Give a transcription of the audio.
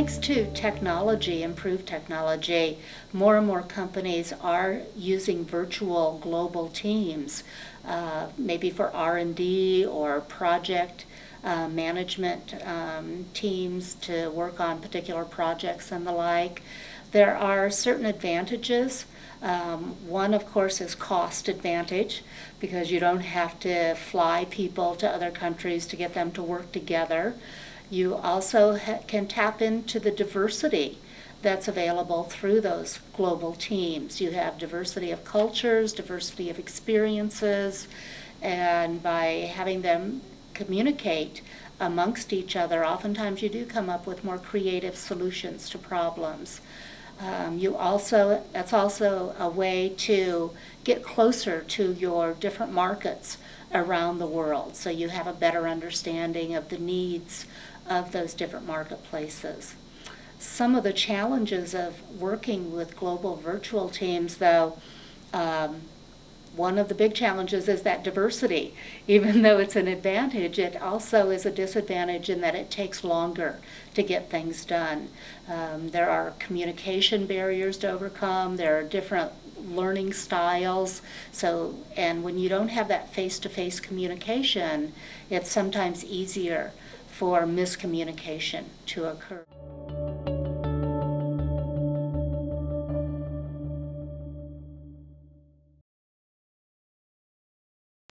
thanks to technology, improved technology, more and more companies are using virtual global teams, uh, maybe for R&D or project uh, management um, teams to work on particular projects and the like. There are certain advantages. Um, one, of course, is cost advantage because you don't have to fly people to other countries to get them to work together. You also can tap into the diversity that's available through those global teams. You have diversity of cultures, diversity of experiences, and by having them communicate amongst each other, oftentimes you do come up with more creative solutions to problems. Um, you also, that's also a way to get closer to your different markets around the world so you have a better understanding of the needs of those different marketplaces. Some of the challenges of working with global virtual teams, though, um, one of the big challenges is that diversity. Even though it's an advantage, it also is a disadvantage in that it takes longer to get things done. Um, there are communication barriers to overcome. There are different learning styles. So, and when you don't have that face-to-face -face communication, it's sometimes easier for miscommunication to occur.